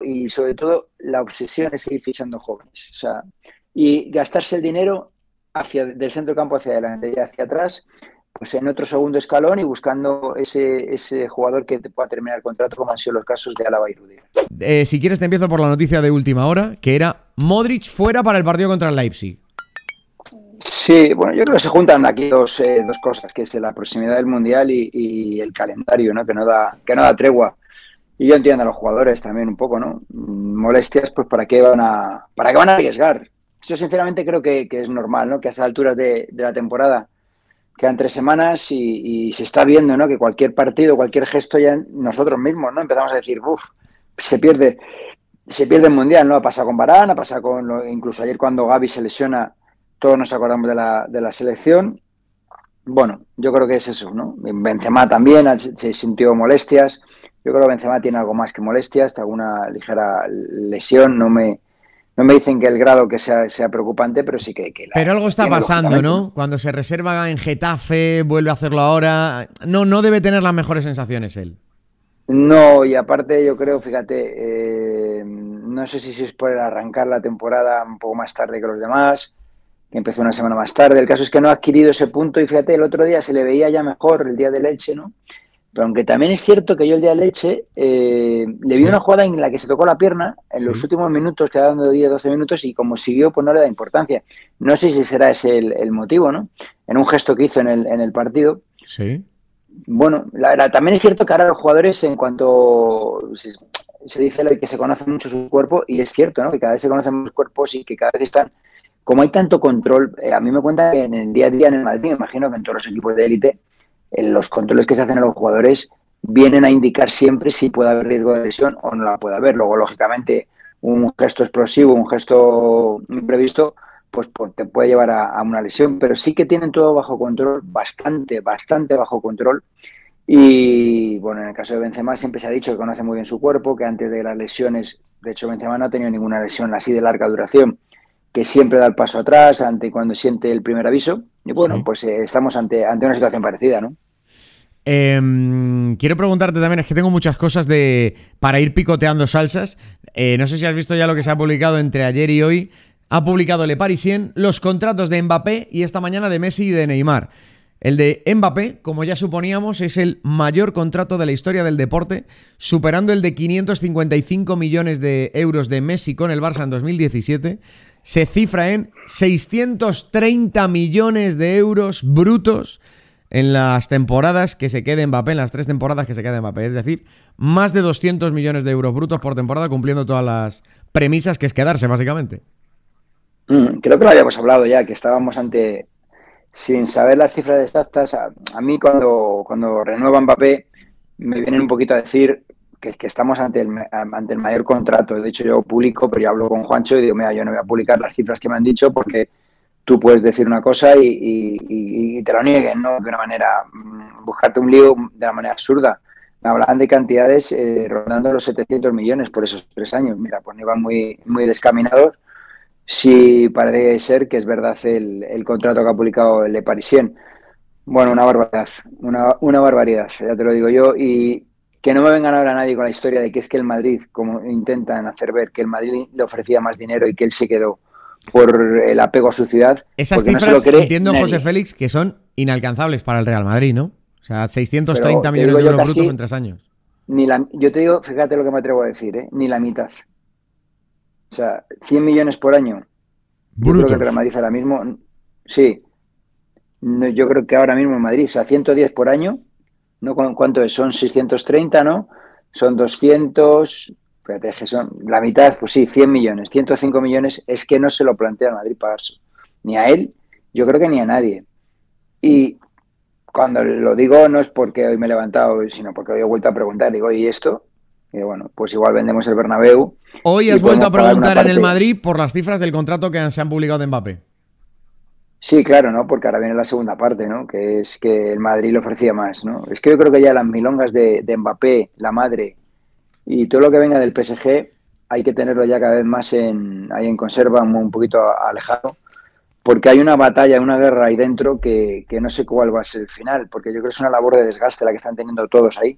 y sobre todo la obsesión es seguir fichando jóvenes. O sea, y gastarse el dinero hacia, del centro campo hacia adelante y hacia atrás, pues en otro segundo escalón y buscando ese, ese jugador que te pueda terminar el contrato, como han sido los casos de Álava y Rudiger. Eh, si quieres te empiezo por la noticia de última hora, que era Modric fuera para el partido contra el Leipzig. Sí, bueno, yo creo que se juntan aquí dos, eh, dos cosas, que es la proximidad del Mundial y, y, el calendario, ¿no? Que no da, que no da tregua. Y yo entiendo a los jugadores también un poco, ¿no? Molestias, pues ¿para qué van a, para qué van a arriesgar? Yo sinceramente creo que, que es normal, ¿no? Que a estas alturas de, de la temporada quedan tres semanas y, se está viendo, ¿no? Que cualquier partido, cualquier gesto ya nosotros mismos, ¿no? Empezamos a decir, uff, se pierde, se pierde el mundial, ¿no? Ha pasado con Barán, ha pasado con, incluso ayer cuando Gaby se lesiona, todos nos acordamos de la, de la selección. Bueno, yo creo que es eso, ¿no? Benzema también se sintió molestias. Yo creo que Benzema tiene algo más que molestias, alguna ligera lesión, no me, no me dicen que el grado que sea, sea preocupante, pero sí que... que la, pero algo está pasando, ¿no? Cuando se reserva en Getafe, vuelve a hacerlo ahora, no, no debe tener las mejores sensaciones él. No, y aparte yo creo, fíjate, eh, no sé si es por el arrancar la temporada un poco más tarde que los demás, que empezó una semana más tarde, el caso es que no ha adquirido ese punto y fíjate, el otro día se le veía ya mejor el día de leche, ¿no? Pero aunque también es cierto que yo el día de leche eh, le vi sí. una jugada en la que se tocó la pierna en sí. los últimos minutos, quedando 10-12 minutos, y como siguió, pues no le da importancia. No sé si será ese el, el motivo, ¿no? En un gesto que hizo en el, en el partido. Sí. Bueno, la, la, también es cierto que ahora los jugadores, en cuanto se, se dice que se conoce mucho su cuerpo, y es cierto, ¿no? Que cada vez se conocen más cuerpos y que cada vez están como hay tanto control, eh, a mí me cuenta que en el día a día en el Madrid, me imagino que en todos los equipos de élite, los controles que se hacen a los jugadores vienen a indicar siempre si puede haber riesgo de lesión o no la puede haber. Luego, lógicamente, un gesto explosivo, un gesto imprevisto, pues, pues te puede llevar a, a, una lesión, pero sí que tienen todo bajo control, bastante, bastante bajo control. Y bueno, en el caso de Benzema siempre se ha dicho que conoce muy bien su cuerpo, que antes de las lesiones, de hecho Benzema no ha tenido ninguna lesión así de larga duración, que siempre da el paso atrás ante cuando siente el primer aviso. Y bueno, sí. pues eh, estamos ante, ante una situación parecida, ¿no? Eh, quiero preguntarte también, es que tengo muchas cosas de para ir picoteando salsas. Eh, no sé si has visto ya lo que se ha publicado entre ayer y hoy. Ha publicado Le Parisien los contratos de Mbappé y esta mañana de Messi y de Neymar. El de Mbappé, como ya suponíamos, es el mayor contrato de la historia del deporte, superando el de 555 millones de euros de Messi con el Barça en 2017 se cifra en 630 millones de euros brutos en las temporadas que se quede Mbappé, en las tres temporadas que se quede Mbappé. Es decir, más de 200 millones de euros brutos por temporada cumpliendo todas las premisas que es quedarse, básicamente. Mm, creo que lo habíamos hablado ya, que estábamos ante, sin saber las cifras exactas, a, mí cuando, cuando renueva Mbappé me vienen un poquito a decir que, que, estamos ante el, ante el mayor contrato. De hecho, yo publico, pero yo hablo con Juancho y digo, mira, yo no voy a publicar las cifras que me han dicho porque tú puedes decir una cosa y, te lo nieguen, ¿no? De una manera, mm, buscarte un lío de una manera absurda. Me hablaban de cantidades eh, rondando los 700 millones por esos tres años. Mira, pues no iban muy, muy descaminados. Sí parece ser que es verdad el, el contrato que ha publicado el Parisien. Bueno, una barbaridad, una, una barbaridad, ya te lo digo yo. Y, que no me vengan ahora nadie con la historia de que es que el Madrid, como intentan hacer ver, que el Madrid le ofrecía más dinero y que él se quedó por el apego a su ciudad. Esas cifras, no entiendo, nadie. José Félix, que son inalcanzables para el Real Madrid, ¿no? O sea, 630 Pero, millones de euros brutos en tres años. Ni la, yo te digo, fíjate lo que me atrevo a decir, ¿eh? ni la mitad. O sea, 100 millones por año. Brutos. Yo creo que el Real Madrid ahora mismo, sí. Yo creo que ahora mismo en Madrid, o sea, 110 por año, ¿no? ¿Cuánto es? Son 630, ¿no? Son 200, fíjate que son la mitad, pues sí, 100 millones, 105 millones, es que no se lo plantea a Madrid pagarse. Ni a él, yo creo que ni a nadie. Y cuando lo digo no es porque hoy me he levantado, sino porque hoy he vuelto a preguntar, digo, ¿y esto? Y bueno, pues igual vendemos el Bernabéu. Hoy has vuelto a preguntar en el Madrid por las cifras del contrato que se han publicado de Mbappé. Sí, claro, ¿no? Porque ahora viene la segunda parte, ¿no? Que es que el Madrid le ofrecía más, ¿no? Es que yo creo que ya las milongas de, de, Mbappé, la madre y todo lo que venga del PSG hay que tenerlo ya cada vez más en, ahí en conserva, un poquito alejado, porque hay una batalla, una guerra ahí dentro que, que no sé cuál va a ser el final, porque yo creo que es una labor de desgaste la que están teniendo todos ahí.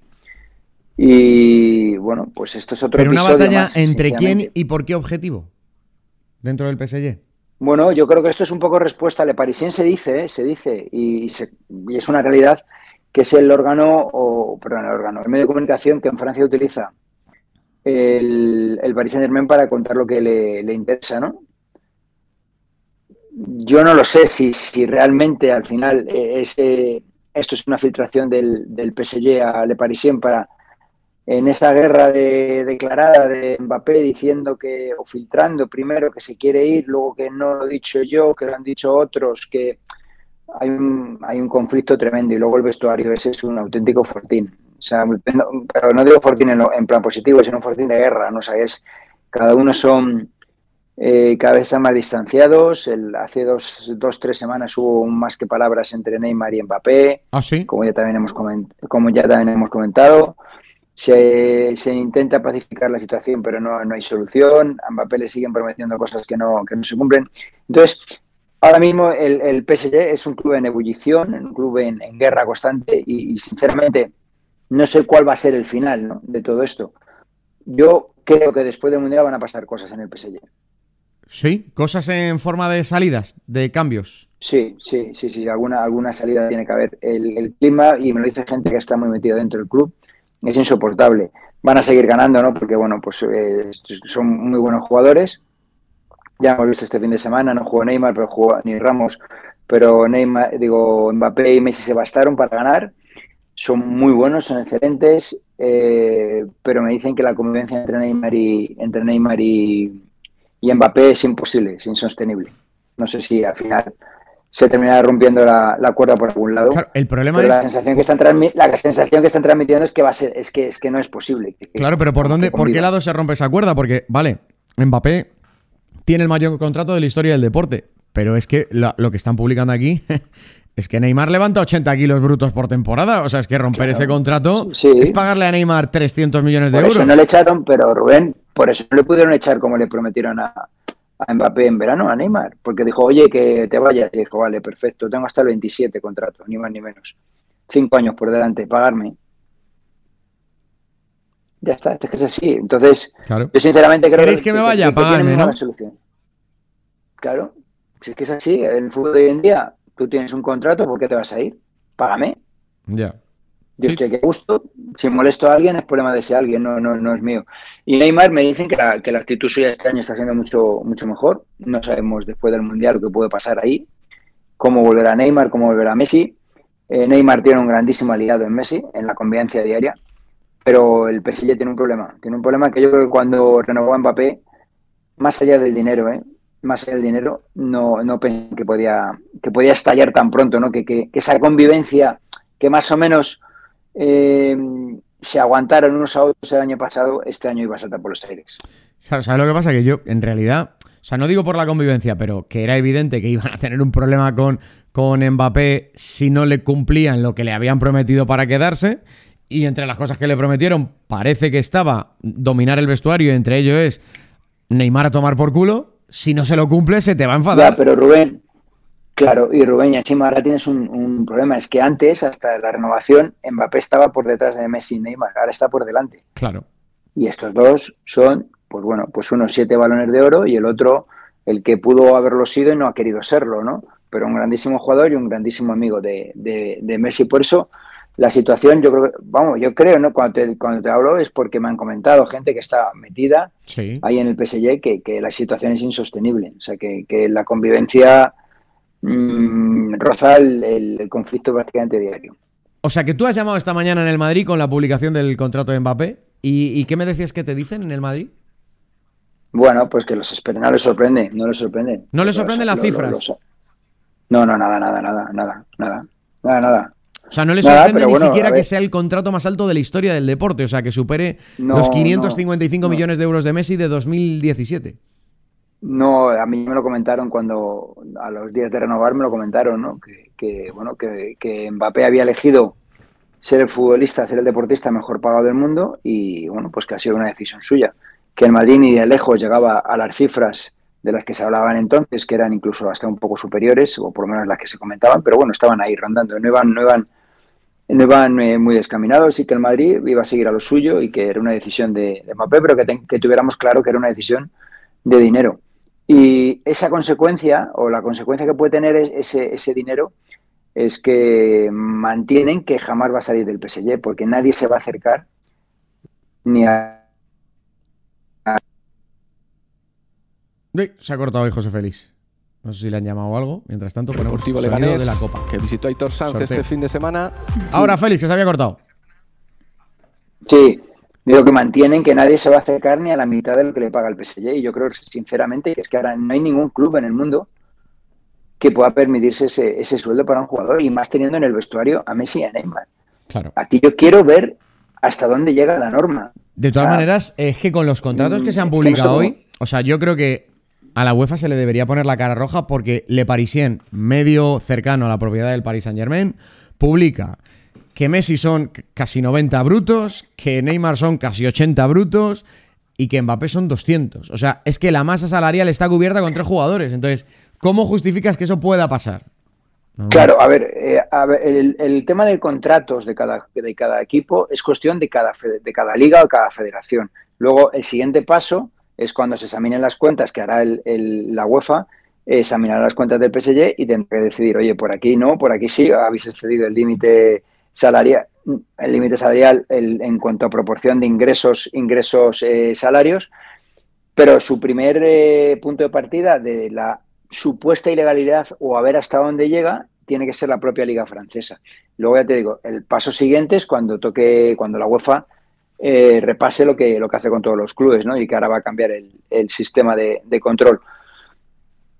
Y bueno, pues esto es otro Pero una batalla entre quién y por qué objetivo dentro del PSG. Bueno, yo creo que esto es un poco respuesta. Le Parisien se dice, ¿eh? se dice, y, y, es una realidad que es el órgano, o perdón, el órgano, el medio de comunicación que en Francia utiliza el, el Paris Saint Germain para contar lo que le, interesa, ¿no? Yo no lo sé si, si realmente al final eh, ese, esto es una filtración del, del PSG a Le Parisien para en esa guerra de, declarada de Mbappé diciendo que, o filtrando primero que se quiere ir, luego que no lo he dicho yo, que lo han dicho otros, que hay un, hay un conflicto tremendo y luego el vestuario ese es un auténtico fortín. O sea, pero no digo fortín en, plan positivo, sino un fortín de guerra, ¿no? O cada uno son, eh, cada vez están más distanciados. El, hace dos, dos, tres semanas hubo más que palabras entre Neymar y Mbappé, ¿Ah, sí? como, ya también hemos como ya también hemos comentado. Se, se, intenta pacificar la situación, pero no, no hay solución. A Mbappé le siguen prometiendo cosas que no, que no se cumplen. Entonces, ahora mismo el, el PSG es un club en ebullición, un club en, guerra constante y, y sinceramente no sé cuál va a ser el final de todo esto. Yo creo que después del Mundial van a pasar cosas en el PSG. Sí, cosas en forma de salidas, de cambios. Sí, sí, sí, sí, alguna, alguna salida tiene que haber. El, clima, y me lo dice gente que está muy metida dentro del club, es insoportable. Van a seguir ganando, ¿no? Porque, bueno, pues eh, son muy buenos jugadores. Ya hemos visto este fin de semana, no jugó Neymar, pero jugó ni Ramos, pero Neymar, digo, Mbappé y Messi se bastaron para ganar son muy buenos, son excelentes, eh, pero me dicen que la convivencia entre Neymar y entre Neymar y, Mbappé es imposible, es insostenible. No sé si al final se terminará rompiendo la, cuerda por algún lado. el problema es la sensación que están la sensación que están transmitiendo es que va a ser, es que es que no es posible. claro, pero por dónde, por qué lado se rompe esa cuerda? Porque vale, Mbappé tiene el mayor contrato de la historia del deporte, pero es que lo que están publicando aquí Es que Neymar levanta 80 kilos brutos por temporada. O sea, es que romper ese contrato es pagarle a Neymar 300 millones de euros. Por eso no le echaron, pero Rubén, por eso no le pudieron echar como le prometieron a, Mbappé en verano, a Neymar. Porque dijo, oye, que te vayas. Y dijo, vale, perfecto, tengo hasta el 27 contratos, ni más ni menos. Cinco años por delante, pagarme. Ya está, es que es así. Entonces, yo sinceramente creo ¿Queréis que, me vaya a pagarme, no? Solución. Claro, si es que es así, en el fútbol de hoy en día tú tienes un contrato, ¿por qué te vas a ir? Págame. Ya. Yo estoy aquí a gusto. Si molesto a alguien, es problema de ese alguien, no, no, no es mío. Y Neymar me dicen que la, que la actitud suya este año está siendo mucho, mucho mejor. No sabemos después del Mundial lo que puede pasar ahí. Cómo volverá Neymar, cómo volverá Messi. Eh, Neymar tiene un grandísimo aliado en Messi, en la convivencia diaria. Pero el PSG tiene un problema. Tiene un problema que yo creo que cuando renovó a Mbappé, más allá del dinero, ¿eh? más allá del dinero, no, no pensé que podía, que podía estallar tan pronto, ¿no? Que, que, esa convivencia que más o menos eh, se aguantaron unos a otros el año pasado, este año iba a saltar por los aires. ¿Sabes lo que pasa? Que yo, en realidad, o sea, no digo por la convivencia, pero que era evidente que iban a tener un problema con, con Mbappé si no le cumplían lo que le habían prometido para quedarse. Y entre las cosas que le prometieron, parece que estaba dominar el vestuario, y entre ellos es Neymar a tomar por culo si no se lo cumple, se te va a enfadar. Ya, pero Rubén, claro, y Rubén, y encima ahora tienes un, problema, es que antes, hasta la renovación, Mbappé estaba por detrás de Messi y Neymar, ahora está por delante. Claro. Y estos dos son, pues bueno, pues unos siete balones de oro y el otro, el que pudo haberlo sido y no ha querido serlo, ¿no? Pero un grandísimo jugador y un grandísimo amigo de, de, de Messi. Por eso la situación, yo creo, vamos, yo creo, ¿no? Cuando te, cuando te hablo es porque me han comentado gente que está metida ahí en el PSG que, la situación es insostenible. O sea, que, la convivencia mm, roza el, conflicto prácticamente diario. O sea, que tú has llamado esta mañana en el Madrid con la publicación del contrato de Mbappé. ¿Y, qué me decías que te dicen en el Madrid? Bueno, pues que los no les sorprende, no les sorprende. ¿No les sorprenden las cifras? no, no, nada, nada, nada, nada, nada, nada, nada. O sea, no le sorprende ni siquiera que sea el contrato más alto de la historia del deporte, o sea, que supere los 555 millones de euros de Messi de 2017. No, a mí me lo comentaron cuando a los días de renovar me lo comentaron, ¿no? Que, bueno, que, que, Mbappé había elegido ser el futbolista, ser el deportista mejor pagado del mundo y bueno, pues que ha sido una decisión suya. Que el Madrid ni de lejos llegaba a las cifras de las que se hablaban entonces, que eran incluso hasta un poco superiores, o por lo menos las que se comentaban, pero bueno, estaban ahí rondando, no iban, no iban no iban eh, muy descaminados y que el Madrid iba a seguir a lo suyo y que era una decisión de, de Mbappé, pero que, que tuviéramos claro que era una decisión de dinero. Y esa consecuencia, o la consecuencia que puede tener ese, ese dinero, es que mantienen que jamás va a salir del PSG, porque nadie se va a acercar ni a... se ha cortado hoy José Félix. No sé si le han llamado algo. Mientras tanto, ponemos Deportivo Leganés, de la Copa. que visitó a Aitor Sanz este fin de semana. Ahora, Félix, que se había cortado. Sí, digo que mantienen que nadie se va a acercar ni a la mitad de lo que le paga el PSG. Y yo creo, sinceramente, que es que ahora no hay ningún club en el mundo que pueda permitirse ese, ese sueldo para un jugador y más teniendo en el vestuario a Messi y a Neymar. Claro. Aquí yo quiero ver hasta dónde llega la norma. De todas maneras, es que con los contratos que se han mm, publicado hoy, o sea, yo creo que a la UEFA se le debería poner la cara roja porque Le Parisien, medio cercano a la propiedad del Paris Saint Germain, publica que Messi son casi 90 brutos, que Neymar son casi 80 brutos y que Mbappé son 200. O sea, es que la masa salarial está cubierta con tres jugadores. Entonces, ¿cómo justificas que eso pueda pasar? Claro, a ver, eh, el, tema de contratos de cada, de cada equipo es cuestión de cada, de cada liga o cada federación. Luego, el siguiente paso es cuando se examinen las cuentas que hará la UEFA, examinar las cuentas del PSG y tendrá que decidir, oye, por aquí no, por aquí sí, habéis excedido el límite salarial, el límite salarial en cuanto a proporción de ingresos, ingresos eh, salarios, pero su primer eh, punto de partida de la supuesta ilegalidad o a ver hasta dónde llega tiene que ser la propia liga francesa. Luego ya te digo, el paso siguiente es cuando toque, cuando la UEFA eh, repase lo que, lo que hace con todos los clubes, ¿no? Y que ahora va a cambiar el, sistema de, control.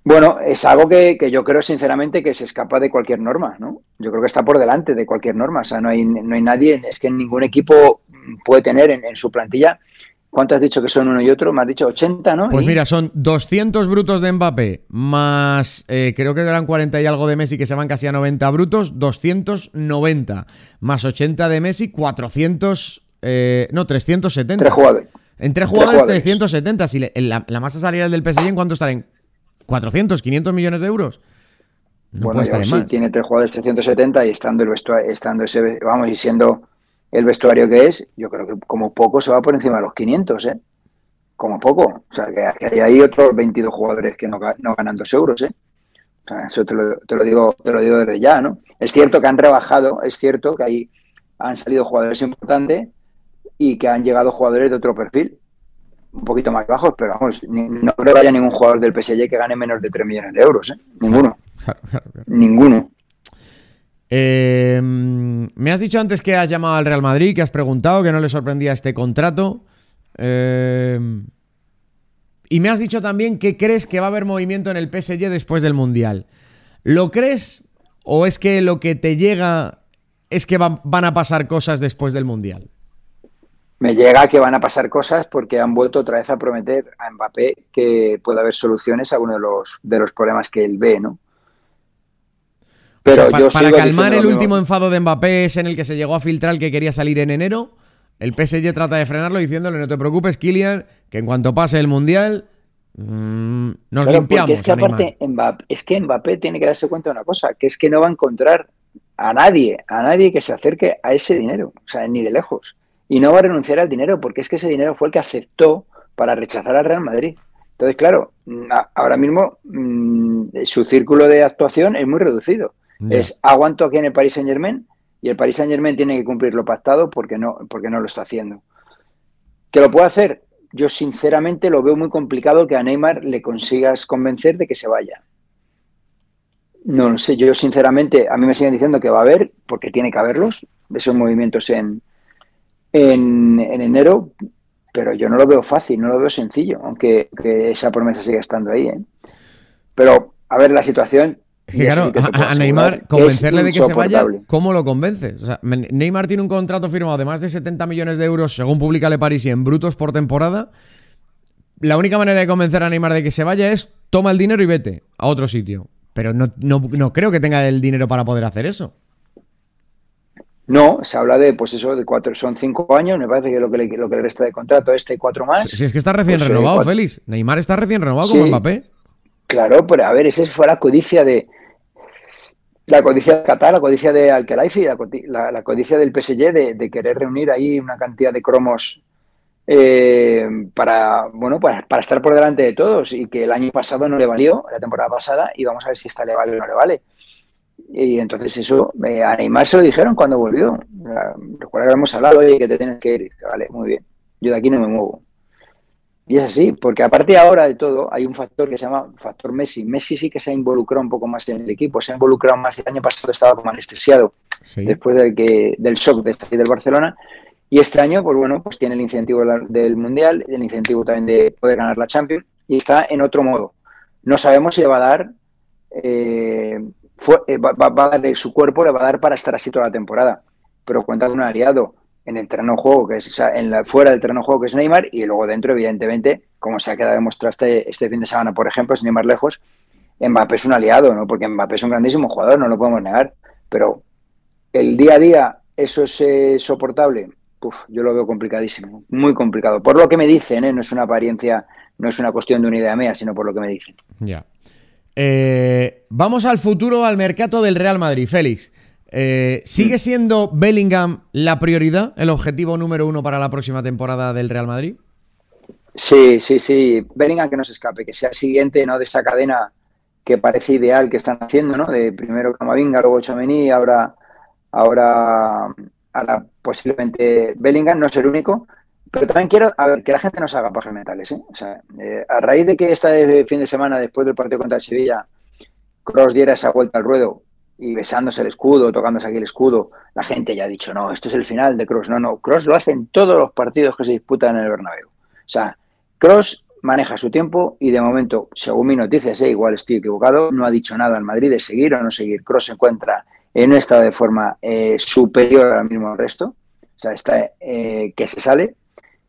Bueno, es algo que, yo creo sinceramente que se escapa de cualquier norma, ¿no? Yo creo que está por delante de cualquier norma. O sea, no hay, no hay nadie, es que ningún equipo puede tener en, su plantilla ¿Cuánto has dicho que son uno y otro? Me has dicho 80, ¿no? Pues mira, son 200 brutos de Mbappé, más eh, creo que eran 40 y algo de Messi que se van casi a 90 brutos, 290, más 80 de Messi, 400 eh, no, 370. Tres jugadores. En tres jugadores, 370. Si la, masa salarial del PSG, ¿en cuánto estará? ¿En 400, 500 millones de euros? No bueno, puede estar tiene tres jugadores 370 y estando el vestuario, estando ese, vamos, y siendo el vestuario que es, yo creo que como poco se va por encima de los 500, ¿eh? Como poco. O sea, que, hay otros 22 jugadores que no, no ganan dos euros, ¿eh? O sea, eso te lo, te lo, digo, te lo digo desde ya, ¿no? Es cierto que han rebajado, es cierto que ahí han salido jugadores importantes, y que han llegado jugadores de otro perfil, un poquito más bajos, pero vamos, no creo que haya ningún jugador del PSG que gane menos de 3 millones de euros, ¿eh? Ninguno. Ninguno. Eh, me has dicho antes que has llamado al Real Madrid, que has preguntado, que no le sorprendía este contrato. Eh, y me has dicho también que crees que va a haber movimiento en el PSG después del Mundial. ¿Lo crees o es que lo que te llega es que van a pasar cosas después del Mundial? Me llega que van a pasar cosas porque han vuelto otra vez a prometer a Mbappé que puede haber soluciones a uno de los, de los problemas que él ve, ¿no? Pero yo para calmar el último enfado de Mbappé es en el que se llegó a filtrar que quería salir en enero. El PSG trata de frenarlo diciéndole no te preocupes, Kylian, que en cuanto pase el Mundial mm, nos limpiamos. Es que, aparte, Mbappé, es que Mbappé tiene que darse cuenta de una cosa, que es que no va a encontrar a nadie, a nadie que se acerque a ese dinero, o sea, ni de lejos y no va a renunciar al dinero porque es que ese dinero fue el que aceptó para rechazar al Real Madrid. Entonces, claro, ahora mismo mm, su círculo de actuación es muy reducido. Es aguanto aquí en el Paris Saint Germain y el Paris Saint Germain tiene que cumplir lo pactado porque no, porque no lo está haciendo. ¿Que lo puede hacer? Yo sinceramente lo veo muy complicado que a Neymar le consigas convencer de que se vaya. No lo sé, yo sinceramente, a mí me siguen diciendo que va a haber, porque tiene que haberlos, esos movimientos en, en, enero, pero yo no lo veo fácil, no lo veo sencillo, aunque esa promesa siga estando ahí. ¿eh? Pero, a ver, la situación es que claro, a, Neymar convencerle de que se vaya, ¿cómo lo convences? O sea, Neymar tiene un contrato firmado de más de 70 millones de euros, según publica Le Paris, y en brutos por temporada. La única manera de convencer a Neymar de que se vaya es toma el dinero y vete a otro sitio. Pero no, no creo que tenga el dinero para poder hacer eso. No, se habla de, pues eso, de cuatro, son cinco años, me parece que lo que le, lo que le resta de contrato este y cuatro más. Si es que está recién pues, eh, renovado, Félix. Neymar está recién renovado como Mbappé. Claro, pero a ver, esa fue la codicia de. la codicia de Qatar, la codicia de al la, la, codicia del PSG de, querer reunir ahí una cantidad de cromos eh, para, bueno, para, para, estar por delante de todos y que el año pasado no le valió, la temporada pasada, y vamos a ver si esta le vale o no le vale. Y entonces eso, eh, a Neymar se lo dijeron cuando volvió. Recuerda que hemos hablado, y que te tienes que ir. Vale, muy bien. Yo de aquí no me muevo. Y es así, porque aparte ahora de todo hay un factor que se llama factor Messi. Messi sí que se ha involucrado un poco más en el equipo, se ha involucrado más. El año pasado estaba como anestesiado después de que, del shock de salir del Barcelona. Y este año, pues bueno, pues tiene el incentivo del Mundial, el incentivo también de poder ganar la Champions y está en otro modo. No sabemos si le va a dar, eh, eh, va, a dar su cuerpo, le va a dar para estar así toda la temporada. Pero cuenta con un aliado en el terreno de juego, que es en la, fuera del terreno de juego, que es Neymar, y luego dentro, evidentemente, como se ha quedado demostrado este, este fin de semana, por ejemplo, sin ir más lejos, Mbappé es un aliado, ¿no? Porque Mbappé es un grandísimo jugador, no lo podemos negar, pero el día a día, ¿eso es eh, soportable? Uf, yo lo veo complicadísimo, muy complicado. Por lo que me dicen, ¿eh? no es una apariencia, no es una cuestión de una idea mía, sino por lo que me dicen. Ya. Eh, vamos al futuro, al mercado del Real Madrid, Félix. Eh, ¿Sigue siendo Bellingham la prioridad, el objetivo número uno para la próxima temporada del Real Madrid? Sí, sí, sí. Bellingham que no se escape, que sea el siguiente ¿no? de esa cadena que parece ideal que están haciendo, ¿no? De primero Camavinga, luego Chomení, ahora, ahora, ahora posiblemente Bellingham, no es el único. Pero también quiero a ver, que la gente no se haga pajas mentales. ¿eh? O sea, eh, a raíz de que este fin de semana, después del partido contra Sevilla, Cross diera esa vuelta al ruedo y besándose el escudo, tocándose aquí el escudo, la gente ya ha dicho, no, esto es el final de Cross. No, no, Cross lo hace en todos los partidos que se disputan en el Bernabéu. O sea, Cross maneja su tiempo y de momento, según mi noticias, eh, igual estoy equivocado, no ha dicho nada al Madrid de seguir o no seguir. Cross se encuentra en un estado de forma eh, superior ahora mismo al resto, o sea, está eh, que se sale,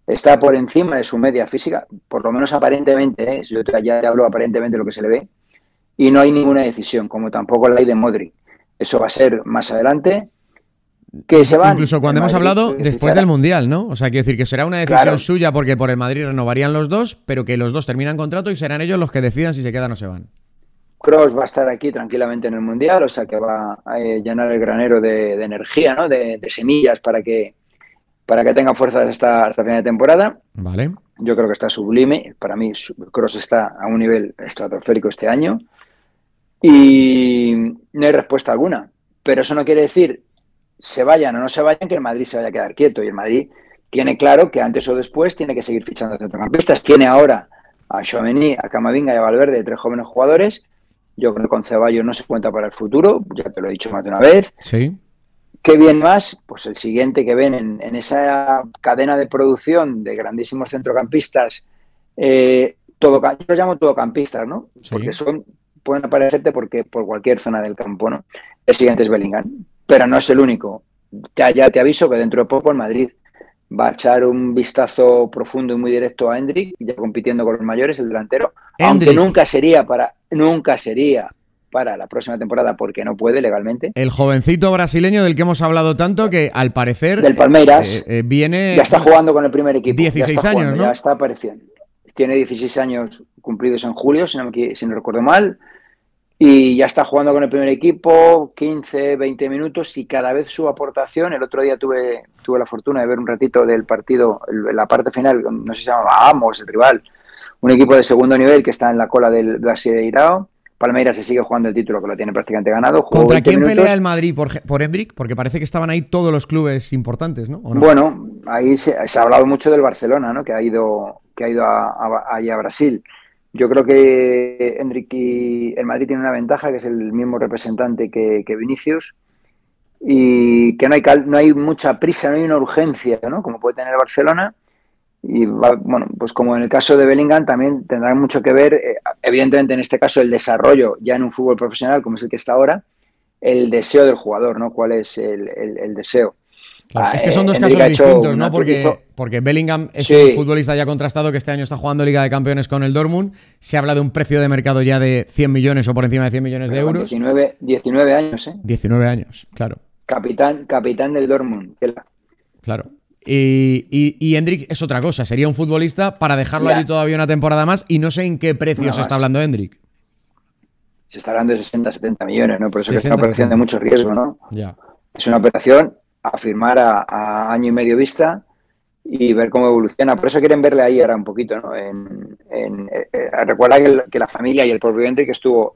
está por encima de su media física, por lo menos aparentemente, yo ya hablo aparentemente de lo que se le ve, y no hay ninguna decisión, como tampoco la hay de Modric. Eso va a ser más adelante. Que se van. Incluso cuando hemos hablado después del Mundial, ¿no? O sea, quiero decir que será una decisión suya porque por el Madrid renovarían los dos, pero que los dos terminan contrato y serán ellos los que decidan si se quedan o se van. Cross va a estar aquí tranquilamente en el Mundial, o sea que va a eh, llenar el granero de, energía, ¿no? De, semillas para que, para que tenga fuerzas hasta, hasta final de temporada. Vale. Yo creo que está sublime. Para mí, Cross está a un nivel estratosférico este año. Y no hay respuesta alguna. Pero eso no quiere decir se vayan o no se vayan que el Madrid se vaya a quedar quieto. Y el Madrid tiene claro que antes o después tiene que seguir fichando centrocampistas. Tiene ahora a Chouameni, a Camavinga y a Valverde, tres jóvenes jugadores. Yo creo que con Ceballos no se cuenta para el futuro, ya te lo he dicho más de una vez. Sí. ¿Qué bien más? Pues el siguiente que ven en, esa cadena de producción de grandísimos centrocampistas, eh, todo, yo los llamo todocampistas, ¿no? Porque son pueden aparecerte porque por cualquier zona del campo, ¿no? El siguiente es Bellingham, pero no es el único. Ya, ya te aviso que dentro de poco el Madrid va a echar un vistazo profundo y muy directo a Hendrik, ya compitiendo con los mayores, el delantero, aunque nunca sería para nunca sería para la próxima temporada porque no puede legalmente. El jovencito brasileño del que hemos hablado tanto que al parecer del Palmeiras eh, eh, viene ya está jugando con el primer equipo. 16 años, ¿no? Ya está apareciendo. Tiene 16 años cumplidos en julio, si no, me, si no recuerdo mal y ya está jugando con el primer equipo, 15, 20 minutos y cada vez su aportación. El otro día tuve, tuve la fortuna de ver un ratito del partido, la parte final, no sé si se llama Amos, el rival, un equipo de segundo nivel que está en la cola del Irao. Palmeiras se sigue jugando el título que lo tiene prácticamente ganado. ¿Contra quién pelea el Madrid por, por Porque parece que estaban ahí todos los clubes importantes, ¿no? Bueno, ahí se, ha hablado mucho del Barcelona, ¿no? Que ha ido, que ha ido a, a Brasil. Yo creo que Enrique, el Madrid tiene una ventaja, que es el mismo representante que, Vinicius, y que no hay, no hay mucha prisa, no hay una urgencia, ¿no? Como puede tener Barcelona. Y bueno, pues como en el caso de Bellingham también tendrá mucho que ver, eh, evidentemente en este caso el desarrollo ya en un fútbol profesional como es el que está ahora, el deseo del jugador, ¿no? ¿Cuál es el deseo? es que son dos casos distintos, ¿no? Porque, porque Bellingham es un futbolista ya contrastado que este año está jugando Liga de Campeones con el Dortmund. Se habla de un precio de mercado ya de 100 millones o por encima de 100 millones de euros. 19, 19 años, ¿eh? 19 años, claro. Capitán, capitán del Dortmund. Claro. Y, y, Hendrik es otra cosa, sería un futbolista para dejarlo allí todavía una temporada más y no sé en qué precio se está hablando Hendrik. se está hablando de 60, 70 millones, ¿no? Por eso que es una operación de mucho riesgo, ¿no? Es una operación a firmar a, año y medio vista y ver cómo evoluciona. Por eso quieren verle ahí ahora un poquito, ¿no? En, eh, eh, recuerda que, la familia y el propio que estuvo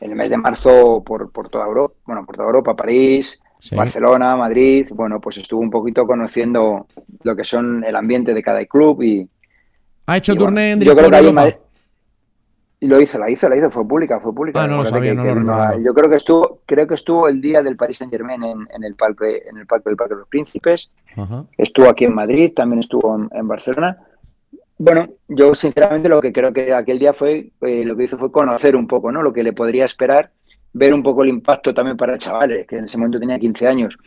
en el mes de marzo por, por toda Europa, bueno, por toda Europa, París, Barcelona, Madrid, bueno, pues estuvo un poquito conociendo lo que son el ambiente de cada club y... ¿Ha hecho turné en Yo creo que lo hizo, la hizo, la hizo, fue pública, fue pública. Ah, no lo sabía, no lo Yo creo que estuvo, creo que estuvo el día del Paris Saint Germain en, el parque, en el parque del Parque de los Príncipes. Estuvo aquí en Madrid, también estuvo en, Barcelona. Bueno, yo sinceramente lo que creo que aquel día fue, eh, lo que hizo fue conocer un poco, ¿no? Lo que le podría esperar ver un poco el impacto también para chavales, que en ese momento tenía 15 años,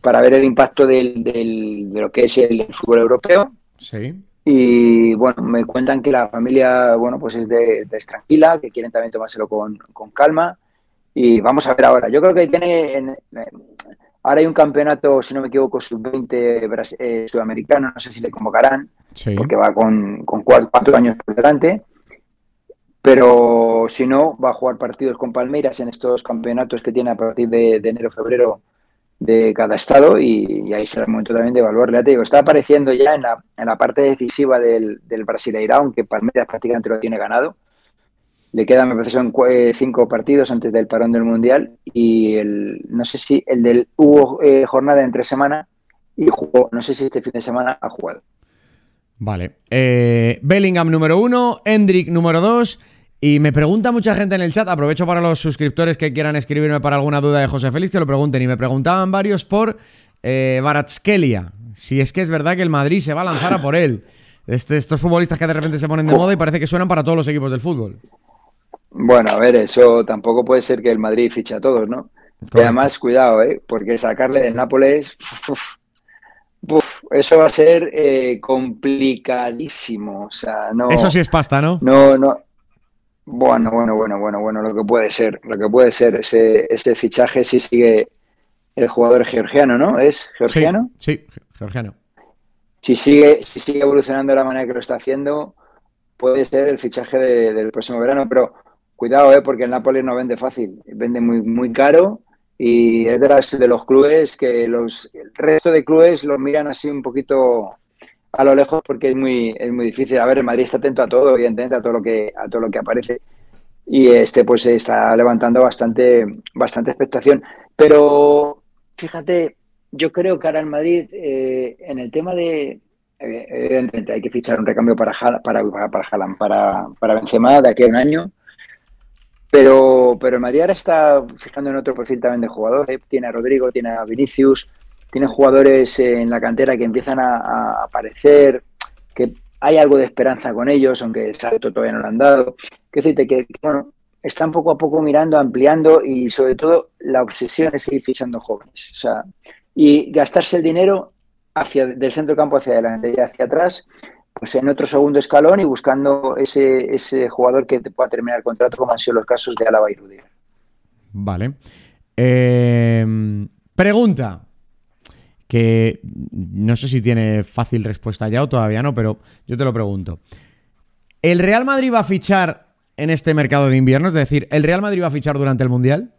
para ver el impacto del, de lo que es el fútbol europeo. Sí. Y bueno, me cuentan que la familia, bueno, pues es de, tranquila, que quieren también tomárselo con, calma. Y vamos a ver ahora. Yo creo que tiene. ahora hay un campeonato, si no me equivoco, sub-20 eh, sudamericano, no sé si le convocarán, porque va con, con cuatro años por delante pero si no, va a jugar partidos con Palmeiras en estos campeonatos que tiene a partir de, enero-febrero de cada estado y, ahí será el momento también de evaluarle. Te digo, está apareciendo ya en la, en la parte decisiva del, del Brasileirão, aunque Palmeiras prácticamente lo tiene ganado. Le quedan, me parece, son eh, cinco partidos antes del parón del Mundial y el, no sé si el del hubo eh, jornada entre semana y jugó, no sé si este fin de semana ha jugado. Vale. Eh, Bellingham número uno, Hendrik número dos. Y me pregunta mucha gente en el chat, aprovecho para los suscriptores que quieran escribirme para alguna duda de José Félix, que lo pregunten. Y me preguntaban varios por eh, Baratskelia, si es que es verdad que el Madrid se va a lanzar a por él. Este, estos futbolistas que de repente se ponen de moda y parece que suenan para todos los equipos del fútbol. Bueno, a ver, eso tampoco puede ser que el Madrid fiche a todos, ¿no? Y además, cuidado, ¿eh? porque sacarle del Nápoles, eso va a ser eh, complicadísimo. O sea, no. Eso sí es pasta, ¿no? No, no. Bueno, bueno, bueno, bueno, bueno, lo que puede ser, lo que puede ser ese, ese fichaje si sigue el jugador georgiano, ¿no? ¿Es georgiano? Sí, georgiano. Si sigue, si sigue evolucionando de la manera que lo está haciendo, puede ser el fichaje del próximo verano, pero cuidado, ¿eh? porque el Napoli no vende fácil, vende muy, muy caro y es de, los clubes que los, el resto de clubes los miran así un poquito a lo lejos porque es muy, es muy difícil. A ver, el Madrid está atento a todo, evidentemente, a todo lo que, a todo lo que aparece. Y este pues está levantando bastante, bastante expectación. Pero fíjate, yo creo que ahora el Madrid, eh, en el tema de. Evidentemente, hay que fichar un recambio para para, para, para, para, para Benzema de aquí a un año. Pero, pero el Madrid está fijando en otro perfil también de jugador. ¿eh? Tiene a Rodrigo, tiene a Vinicius, tiene jugadores en la cantera que empiezan a, aparecer, que hay algo de esperanza con ellos, aunque el salto todavía no lo han dado. Que decirte que, bueno, están poco a poco mirando, ampliando y sobre todo la obsesión es seguir fichando jóvenes. O sea, y gastarse el dinero hacia del centro campo hacia adelante y hacia atrás, pues en otro segundo escalón y buscando ese, ese jugador que te pueda terminar el contrato, como han sido los casos de Álava y Rudiger. Vale. Eh, pregunta que no sé si tiene fácil respuesta ya o todavía no, pero yo te lo pregunto. ¿El Real Madrid va a fichar en este mercado de invierno? Es decir, ¿el Real Madrid va a fichar durante el Mundial?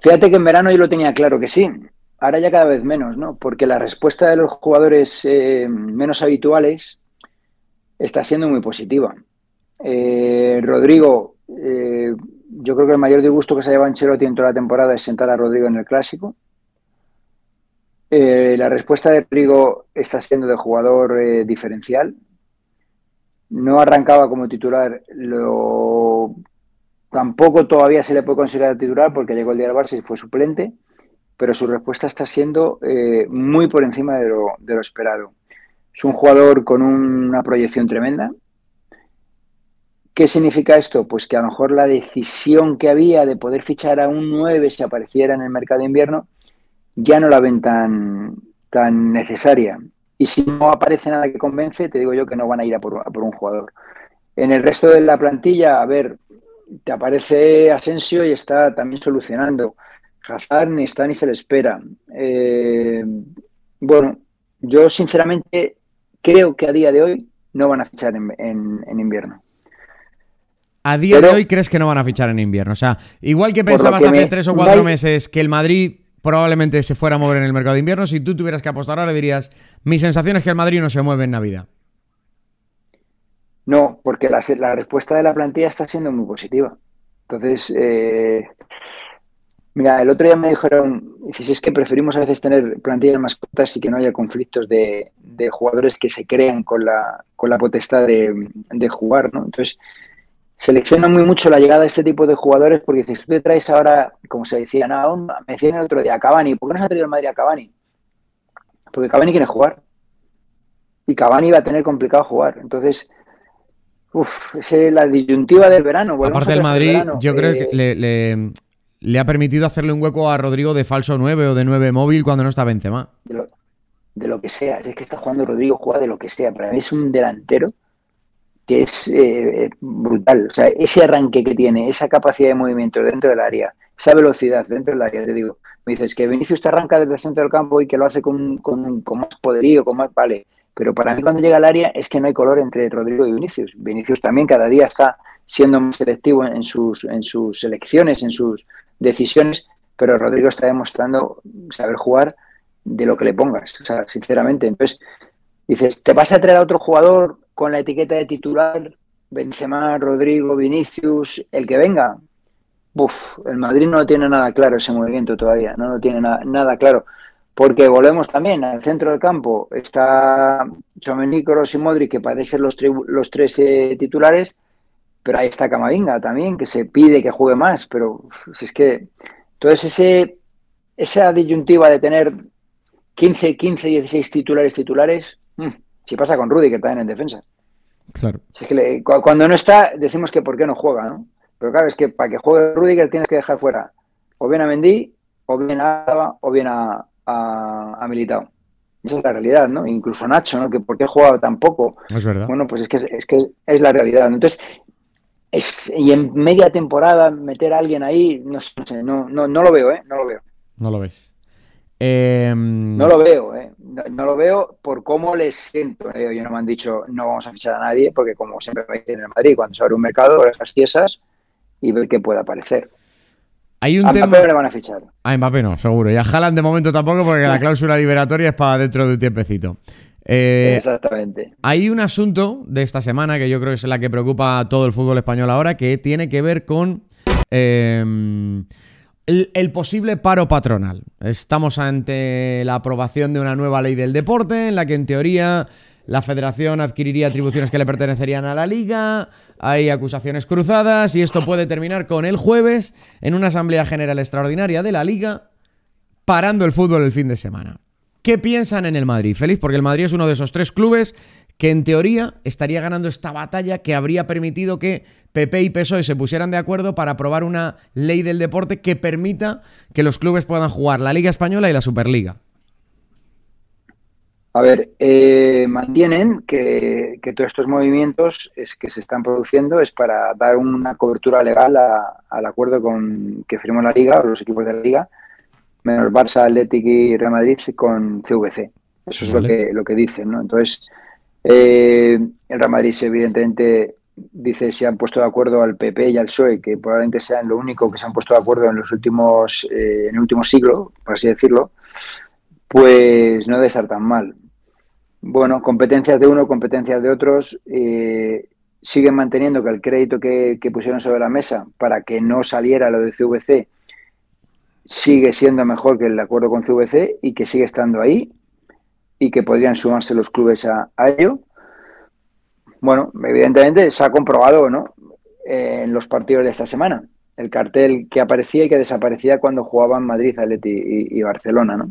Fíjate que en verano yo lo tenía claro que sí. Ahora ya cada vez menos, ¿no? Porque la respuesta de los jugadores eh, menos habituales está siendo muy positiva. Eh, Rodrigo, eh, yo creo que el mayor disgusto que se ha llevado Ancelotti en toda la temporada es sentar a Rodrigo en el clásico. Eh, la respuesta de Rodrigo está siendo de jugador eh, diferencial. No arrancaba como titular, lo... tampoco todavía se le puede considerar titular porque llegó el día del Barça y fue suplente, pero su respuesta está siendo eh, muy por encima de lo, de lo, esperado. Es un jugador con una proyección tremenda. ¿Qué significa esto? Pues que a lo mejor la decisión que había de poder fichar a un 9 si apareciera en el mercado de invierno ya no la ven tan, tan necesaria. Y si no aparece nada que convence, te digo yo que no van a ir a por, un jugador. En el resto de la plantilla, a ver, te aparece Asensio y está también solucionando. Hazard ni está ni se le espera. Eh, bueno, yo sinceramente creo que a día de hoy no van a fichar en, en invierno. a día de hoy crees que no van a fichar en invierno. O sea, igual que pensabas hace tres o cuatro meses que el Madrid probablemente se fuera a mover en el mercado de invierno, si tú tuvieras que apostar ahora dirías, mi sensación es que el Madrid no se mueve en Navidad. No, porque la, respuesta de la plantilla está siendo muy positiva. Entonces, eh, mira, el otro día me dijeron, si es que preferimos a veces tener plantillas más cortas y que no haya conflictos de, jugadores que se crean con la, con la potestad de, de jugar, ¿no? Entonces, selecciona muy mucho la llegada de este tipo de jugadores porque si tú te traes ahora, como se decía, no, me decían el otro día, a Cavani, ¿por qué no se ha traído el Madrid a Cavani? Porque Cavani quiere jugar. Y Cavani va a tener complicado jugar. Entonces, uff, es la disyuntiva del verano. Aparte del Madrid, yo creo que le, le, ha permitido hacerle un hueco a Rodrigo de falso 9 o de 9 móvil cuando no está Benzema. De lo, de lo que sea. es que está jugando Rodrigo, juega de lo que sea. Para mí es un delantero que es eh, brutal. O sea, ese arranque que tiene, esa capacidad de movimiento dentro del área, esa velocidad dentro del área, te digo, me dices que Vinicius te arranca desde el centro del campo y que lo hace con, con, más poderío, con más, vale, pero para mí cuando llega al área es que no hay color entre Rodrigo y Vinicius. Vinicius también cada día está siendo más selectivo en sus, en sus elecciones, en sus decisiones, pero Rodrigo está demostrando saber jugar de lo que le pongas, o sea, sinceramente. Entonces, dices, ¿te vas a traer a otro jugador con la etiqueta de titular, Benzema, Rodrigo, Vinicius, el que venga. Uf, el Madrid no tiene nada claro ese movimiento todavía, no lo tiene nada, claro. Porque volvemos también al centro del campo. Está Chomení, Kroos y Modric, que parecen ser los, los tres eh, titulares, pero ahí está Camavinga también, que se pide que juegue más. Pero si es que. Entonces, ese, esa disyuntiva de tener 15, 15, 16 titulares titulares, mm, si pasa con Rudy, que también en defensa. Claro. cuando no está, decimos que por qué no juega, ¿no? Pero claro, es que para que juegue Rudiger tienes que dejar fuera o bien a Mendy, o bien a Álava, o bien a, a, Militao. Esa es la realidad, ¿no? Incluso Nacho, ¿no? Que por qué ha jugado tan poco. Es verdad. Bueno, pues es que es, que es la realidad. Entonces, y en media temporada meter a alguien ahí, no, sé, no, no, no lo veo, ¿eh? No lo veo. No lo ves. Em, no lo veo, ¿eh? no, lo veo por cómo les siento. ¿eh? Yo no me han dicho no vamos a fichar a nadie, porque como siempre me dicen en el Madrid, cuando se abre un mercado, las piezas y ver qué puede aparecer. Hay un a tema... Mbappé le van a fichar. A Mbappé no, seguro. Y a Haaland de momento tampoco, porque la cláusula liberatoria es para dentro de un tiempecito. Eh, Exactamente. Hay un asunto de esta semana que yo creo que es la que preocupa a todo el fútbol español ahora, que tiene que ver con. Em, el, posible paro patronal. Estamos ante la aprobación de una nueva ley del deporte en la que en teoría la federación adquiriría atribuciones que le pertenecerían a la liga, hay acusaciones cruzadas y esto puede terminar con el jueves en una asamblea general extraordinaria de la liga parando el fútbol el fin de semana. ¿Qué piensan en el Madrid? Feliz, porque el Madrid es uno de esos tres clubes que en teoría estaría ganando esta batalla que habría permitido que PP y PSOE se pusieran de acuerdo para aprobar una ley del deporte que permita que los clubes puedan jugar la Liga Española y la Superliga. A ver, eh, mantienen que, todos estos movimientos es que se están produciendo es para dar una cobertura legal al acuerdo con que firmó la Liga o los equipos de la Liga, menos Barça, Atlético y Real Madrid con CVC. Eso es lo que lo que dicen, ¿no? Entonces, eh, el Real Madrid, evidentemente, dice se han puesto de acuerdo al PP y al PSOE, que probablemente sean lo único que se han puesto de acuerdo en los últimos, eh, en el último siglo, por así decirlo, pues no debe estar tan mal. Bueno, competencias de uno, competencias de otros. Eh, siguen manteniendo que el crédito que, que, pusieron sobre la mesa para que no saliera lo de CVC sigue siendo mejor que el acuerdo con CVC y que sigue estando ahí y que podrían sumarse los clubes a, ello. Bueno, evidentemente se ha comprobado ¿no? en los partidos de esta semana. El cartel que aparecía y que desaparecía cuando jugaban Madrid, Atleti y, Barcelona. ¿no?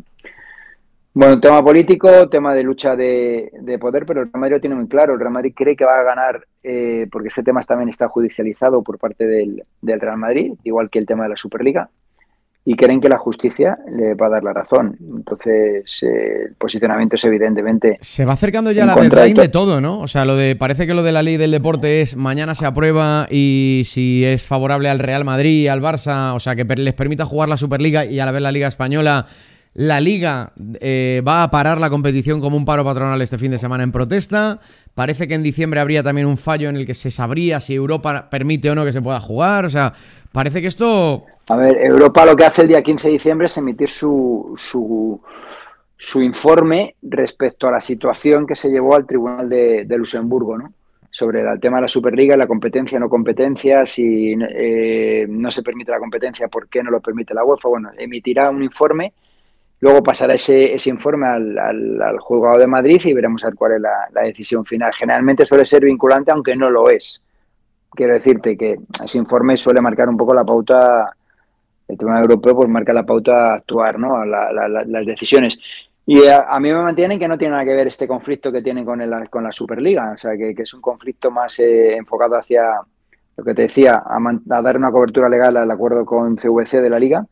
Bueno, tema político, tema de lucha de, poder, pero el Real Madrid lo tiene muy claro. El Real Madrid cree que va a ganar, eh, porque este tema también está judicializado por parte del, del Real Madrid, igual que el tema de la Superliga y creen que la justicia le va a dar la razón. Entonces, eh, el posicionamiento es evidentemente. Se va acercando ya la deadline de todo, ¿no? O sea, lo de parece que lo de la ley del deporte es mañana se aprueba y si es favorable al Real Madrid, al Barça, o sea, que les permita jugar la Superliga y a la vez la Liga Española, La liga eh, va a parar la competición como un paro patronal este fin de semana en protesta. Parece que en diciembre habría también un fallo en el que se sabría si Europa permite o no que se pueda jugar. O sea, parece que esto... A ver, Europa lo que hace el día 15 de diciembre es emitir su, su, su informe respecto a la situación que se llevó al Tribunal de, de Luxemburgo, ¿no? sobre el tema de la Superliga, la competencia, no competencia, si eh, no se permite la competencia, ¿por qué no lo permite la UEFA? Bueno, emitirá un informe, luego pasará ese, ese informe al, al, juzgado de Madrid y veremos a ver cuál es la, decisión final. Generalmente suele ser vinculante, aunque no lo es. Quiero decirte que ese informe suele marcar un poco la pauta, el Tribunal Europeo pues marca la pauta a actuar, ¿no? La, las decisiones. Y a, mí me mantienen que no tiene nada que ver este conflicto que tienen con, el, con la Superliga, o sea, que, que es un conflicto más eh, enfocado hacia lo que te decía, a, a, dar una cobertura legal al acuerdo con CVC de la Liga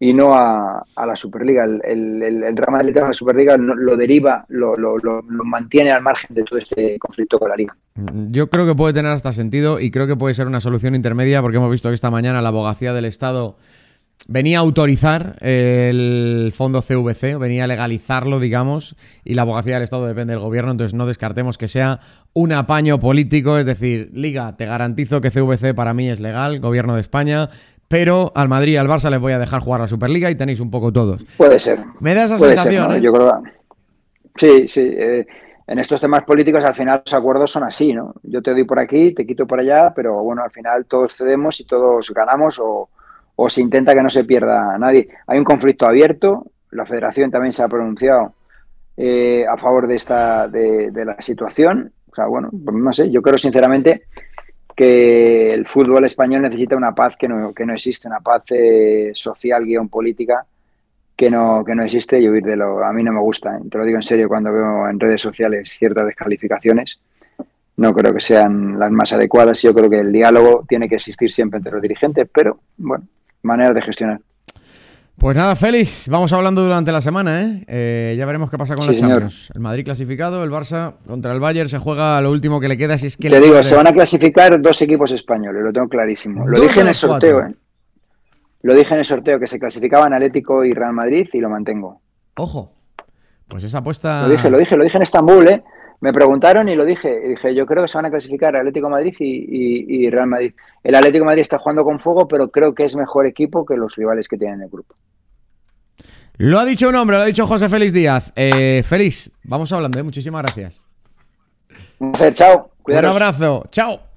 y no a, a la Superliga. El, el, el, Real Madrid de la Superliga lo deriva, lo, lo, lo, lo, mantiene al margen de todo este conflicto con la Liga. Yo creo que puede tener hasta sentido y creo que puede ser una solución intermedia porque hemos visto que esta mañana la abogacía del Estado venía a autorizar el fondo CVC, venía a legalizarlo, digamos, y la abogacía del Estado depende del gobierno, entonces no descartemos que sea un apaño político, es decir, Liga, te garantizo que CVC para mí es legal, gobierno de España, pero al Madrid y al Barça les voy a dejar jugar la Superliga y tenéis un poco todos. Puede ser. Me da esa sensación. Ser, ¿no? ¿eh? Yo creo Sí, sí. Eh, en estos temas políticos al final los acuerdos son así, ¿no? Yo te doy por aquí, te quito por allá, pero bueno, al final todos cedemos y todos ganamos o o se intenta que no se pierda a nadie. Hay un conflicto abierto, la federación también se ha pronunciado eh, a favor de esta de, de, la situación. O sea, bueno, pues no sé, yo creo sinceramente que el fútbol español necesita una paz que no, que no existe, una paz eh, social, guion política, que no, que no existe y huir de lo... A mí no me gusta, ¿eh? te lo digo en serio, cuando veo en redes sociales ciertas descalificaciones, no creo que sean las más adecuadas. Yo creo que el diálogo tiene que existir siempre entre los dirigentes, pero bueno, maneras de gestionar. Pues nada, Félix, vamos hablando durante la semana, ¿eh? eh ya veremos qué pasa con sí, la Champions. El Madrid clasificado, el Barça contra el Bayern se juega lo último que le queda, si es que... Te digo, se van a clasificar dos equipos españoles, lo tengo clarísimo. Lo dije en el sorteo, ¿eh? Lo dije en el sorteo, que se clasificaban Atlético y Real Madrid y lo mantengo. Ojo, pues esa apuesta... Lo dije, lo dije, lo dije en Estambul, ¿eh? Me preguntaron y lo dije. Y dije, yo creo que se van a clasificar Atlético Madrid y, y, y, Real Madrid. El Atlético Madrid está jugando con fuego, pero creo que es mejor equipo que los rivales que tienen en el grupo. Lo ha dicho un hombre, lo ha dicho José Félix Díaz. Eh, Félix, vamos hablando, ¿eh? muchísimas gracias. Un placer, chao. Cuidaros. Un abrazo, chao.